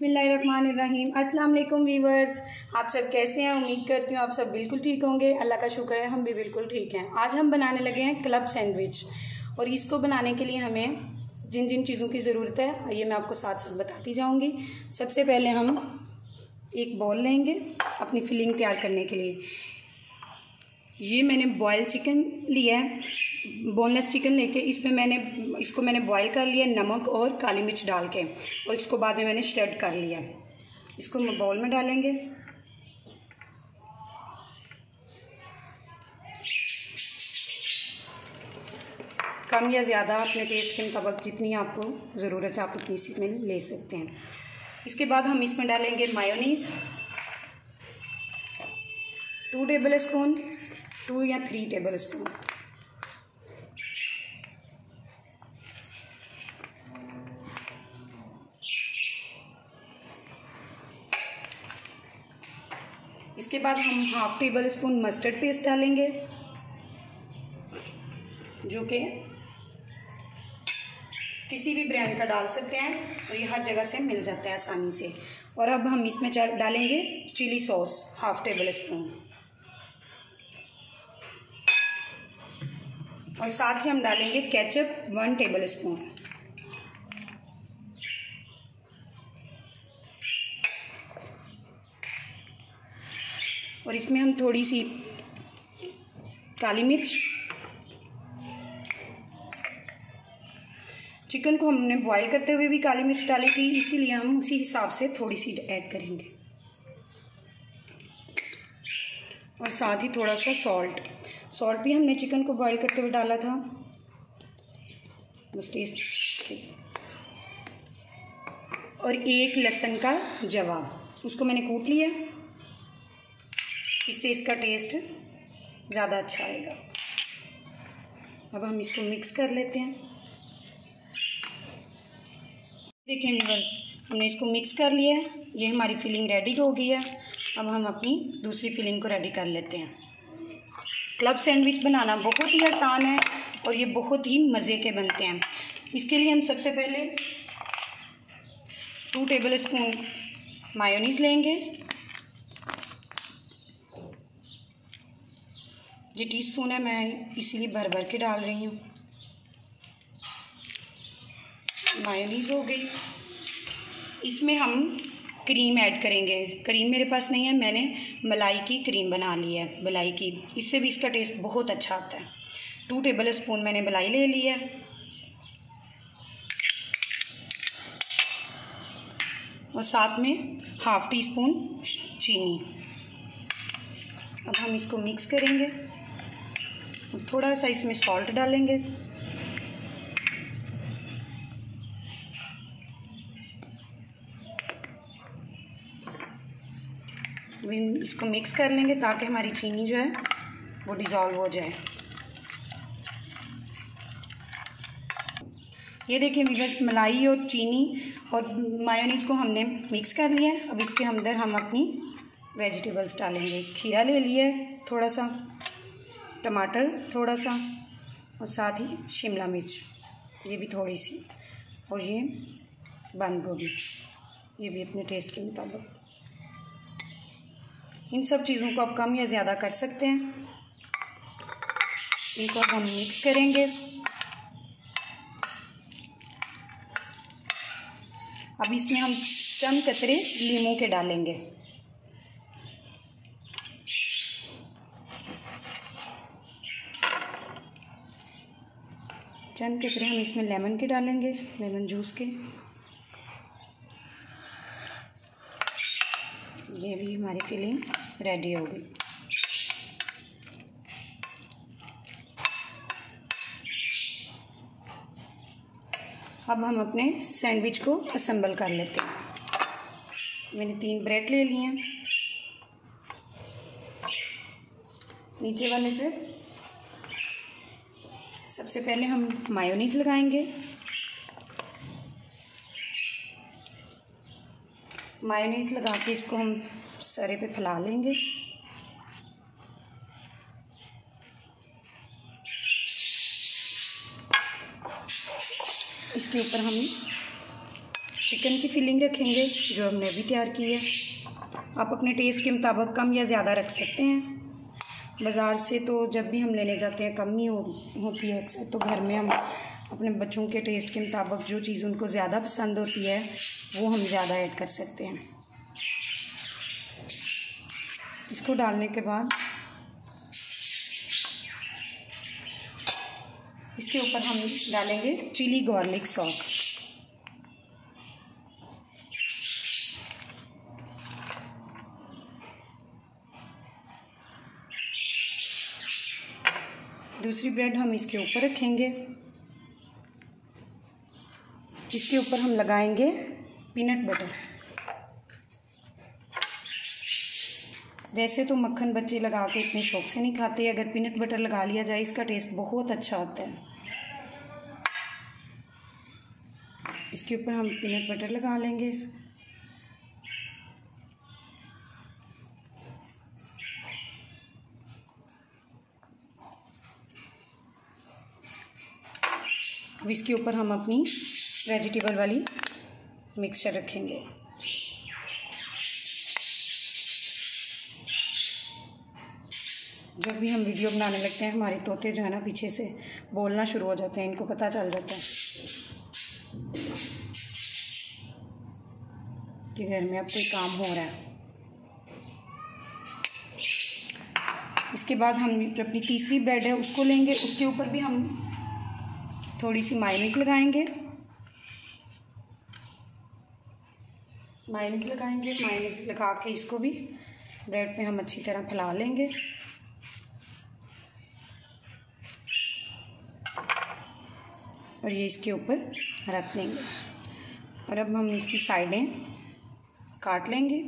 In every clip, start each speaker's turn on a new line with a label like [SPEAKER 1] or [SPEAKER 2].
[SPEAKER 1] बिसमीम वालेकुम वीवर्स आप सब कैसे हैं? उम्मीद करती हूँ आप सब बिल्कुल ठीक होंगे। अल्लाह का शुक्र है, हम भी बिल्कुल ठीक हैं। आज हम बनाने लगे हैं क्लब सैंडविच। और इसको बनाने के लिए हमें जिन जिन चीज़ों की ज़रूरत है, ये मैं आपको साथ साथ बताती जाऊँगी। सबसे पहले हम एक बॉल लेंगे अपनी फिलिंग तैयार करने के लिए। ये मैंने बॉयल चिकन लिया है। बोनलेस चिकन लेके इसमें मैंने, इसको मैंने बॉयल कर लिया नमक और काली मिर्च डाल के और इसको बाद में मैंने श्रेड कर लिया। इसको बाउल में डालेंगे। कम या ज़्यादा अपने टेस्ट के मुताबिक जितनी आपको ज़रूरत है आप उतनी इसमें ले सकते हैं। इसके बाद हम इसमें डालेंगे mayonnaise two tablespoon two या थ्री टेबल स्पून इसके बाद हम half tablespoon mustard paste डालेंगे, जो कि किसी भी ब्रांड का डाल सकते हैं और ये हर जगह से मिल जाता है आसानी से। और अब हम इसमें डालेंगे chilli sauce half tablespoon और साथ ही हम डालेंगे केचप वन टेबल स्पून और इसमें हम थोड़ी सी काली मिर्च, चिकन को हमने बॉईल करते हुए भी काली मिर्च डाली थी, इसीलिए हम उसी हिसाब से थोड़ी सी ऐड करेंगे। और साथ ही थोड़ा सा सॉल्ट सॉल्ट भी हमने चिकन को बॉईल करते हुए डाला था। बस टेस्ट और एक लहसुन का जवा, उसको मैंने कूट लिया। इससे इसका टेस्ट ज़्यादा अच्छा आएगा। अब हम इसको मिक्स कर लेते हैं। देखिए व्यूवर्स हमने इसको मिक्स कर लिया। ये हमारी फिलिंग रेडी हो गई है। अब हम अपनी दूसरी फिलिंग को रेडी कर लेते हैं। क्लब सैंडविच बनाना बहुत ही आसान है और ये बहुत ही मज़े के बनते हैं। इसके लिए हम सबसे पहले टू टेबल स्पून मायोनीज़ लेंगे। ये टीस्पून है, मैं इसीलिए भर भर के डाल रही हूँ। मायोनीज़ हो गई। इसमें हम क्रीम ऐड करेंगे। क्रीम मेरे पास नहीं है, मैंने मलाई की क्रीम बना ली है, मलाई की। इससे भी इसका टेस्ट बहुत अच्छा आता है। टू टेबल स्पून मैंने मलाई ले ली है। और साथ में हाफ़ टी स्पून चीनी। अब हम इसको मिक्स करेंगे। थोड़ा सा इसमें सॉल्ट डालेंगे। इसको मिक्स कर लेंगे ताकि हमारी चीनी जो है, वो डिज़ोल्व हो जाए। ये देखिए वीवर्स मलाई और चीनी और मायोनीज़ को हमने मिक्स कर लिया है। अब इसके अंदर हम अपनी वेजिटेबल्स डालेंगे। खीरा ले लिया थोड़ा सा टमाटर थोड़ा सा और साथ ही शिमला मिर्च। ये भी थोड़ी सी और ये बंद गोभी। ये भी अपने टेस्ट के मुताबिक। इन सब चीज़ों को आप कम या ज़्यादा कर सकते हैं। इनको हम मिक्स करेंगे। अब इसमें हम चंद कतरे लीमू के डालेंगे। चंद कतरे हम इसमें लेमन के डालेंगे, लेमन जूस के। ये भी हमारी फिलिंग रेडी हो गई। अब हम अपने सैंडविच को असेंबल कर लेते हैं। मैंने तीन ब्रेड ले लिए हैं। नीचे वाले पे सबसे पहले हम मायोनीज लगाएँगे। मायोनीज लगा के इसको हम सरे पे फैला लेंगे। इसके ऊपर हम चिकन की फिलिंग रखेंगे जो हमने अभी तैयार की है। आप अपने टेस्ट के मुताबिक कम या ज़्यादा रख सकते हैं। बाज़ार से तो जब भी हम लेने जाते हैं कम ही हो, होती है अक्सर तो घर में हम अपने बच्चों के टेस्ट के मुताबिक जो चीज़ उनको ज़्यादा पसंद होती है, वो हम ज़्यादा ऐड कर सकते हैं। इसको डालने के बाद इसके ऊपर हम डालेंगे चिली गार्लिक सॉस दूसरी ब्रेड हम इसके ऊपर रखेंगे। इसके ऊपर हम लगाएँगे पीनट बटर वैसे तो मक्खन बच्चे लगा के इतने शौक से नहीं खाते, अगर पीनट बटर लगा लिया जाए, इसका टेस्ट बहुत अच्छा होता है। इसके ऊपर हम पीनट बटर लगा लेंगे। अब इसके ऊपर हम अपनी वेजिटेबल वाली मिक्सचर रखेंगे। जब भी हम वीडियो बनाने लगते हैं, हमारे तोते जो है ना, पीछे से बोलना शुरू हो जाते हैं, इनको पता चल जाता है कि घर में अब कोई काम हो रहा है। इसके बाद हम जो अपनी तीसरी ब्रेड है, उसको लेंगे। उसके ऊपर भी हम थोड़ी सी माइनीस लगाएँगे। माइनीस लगाएँगे माइनीस लगा के इसको भी ब्रेड पे हम अच्छी तरह फैला लेंगे। और ये इसके ऊपर रख देंगे। और अब हम इसकी साइडें काट लेंगे।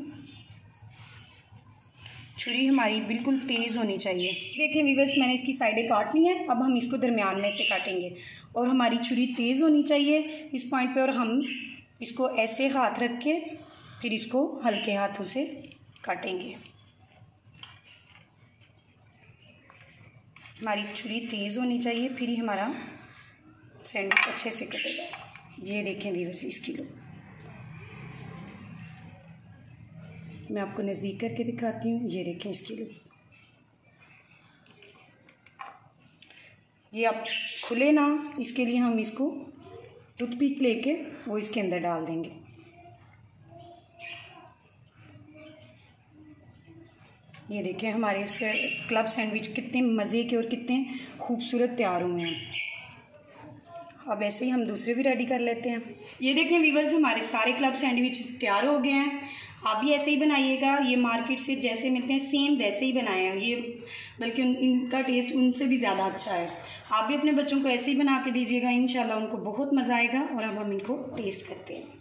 [SPEAKER 1] छुरी हमारी बिल्कुल तेज़ होनी चाहिए। देखिए वीवर्स मैंने इसकी साइडें काट ली हैं, अब हम इसको दरमियान में से काटेंगे। और हमारी छुरी तेज़ होनी चाहिए इस पॉइंट पे, और हम इसको ऐसे हाथ रख के फिर इसको हल्के हाथों से काटेंगे। हमारी छुरी तेज़ होनी चाहिए, फिर ही हमारा सैंडविच अच्छे से कटेगा ये देखें वीवर्स इसकी लुक मैं आपको नज़दीक करके दिखाती हूँ, ये देखें इसकी लुक ये आप खुले ना, इसके लिए हम इसको टूथपिक लेके वो इसके अंदर डाल देंगे। ये देखें हमारे क्लब सैंडविच कितने मज़े के और कितने खूबसूरत तैयार हुए हैं। अब ऐसे ही हम दूसरे भी रेडी कर लेते हैं। ये देखें वीवर्स हमारे सारे क्लब सैंडविच तैयार हो गए हैं। आप भी ऐसे ही बनाइएगा। ये मार्केट से जैसे मिलते हैं सेम वैसे ही बनाए हैं। ये बल्कि उन, इनका टेस्ट उनसे भी ज़्यादा अच्छा है। आप भी अपने बच्चों को ऐसे ही बना के दीजिएगा। इन उनको बहुत मज़ा आएगा और अब हम इनको टेस्ट करते हैं।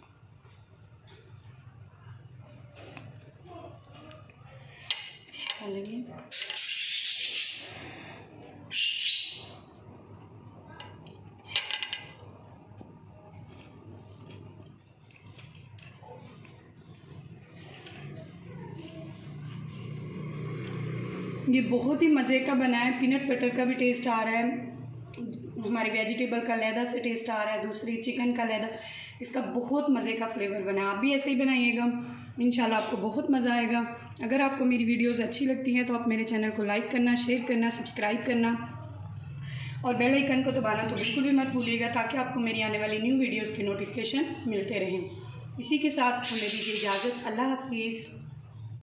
[SPEAKER 1] लेंगे ये बहुत ही मज़े का बना है। पीनट बटर का भी टेस्ट आ रहा है। हमारी वेजिटेबल का लैदा से टेस्ट आ रहा है, दूसरी चिकन का लैदा इसका बहुत मज़े का फ्लेवर बना आप भी ऐसे ही बनाइएगा इन आपको बहुत मज़ा आएगा। अगर आपको मेरी वीडियोज़ अच्छी लगती हैं तो आप मेरे चैनल को लाइक करना, शेयर करना, सब्सक्राइब करना। और बेल आइकन को दबाना तो बिल्कुल भी मत भूलिएगा, ताकि आपको मेरी आने वाली न्यू वीडियोज़ के नोटिफिकेशन मिलते रहें। इसी के साथ हमें दीजिए इजाज़त, अल्लाह हाफिज़।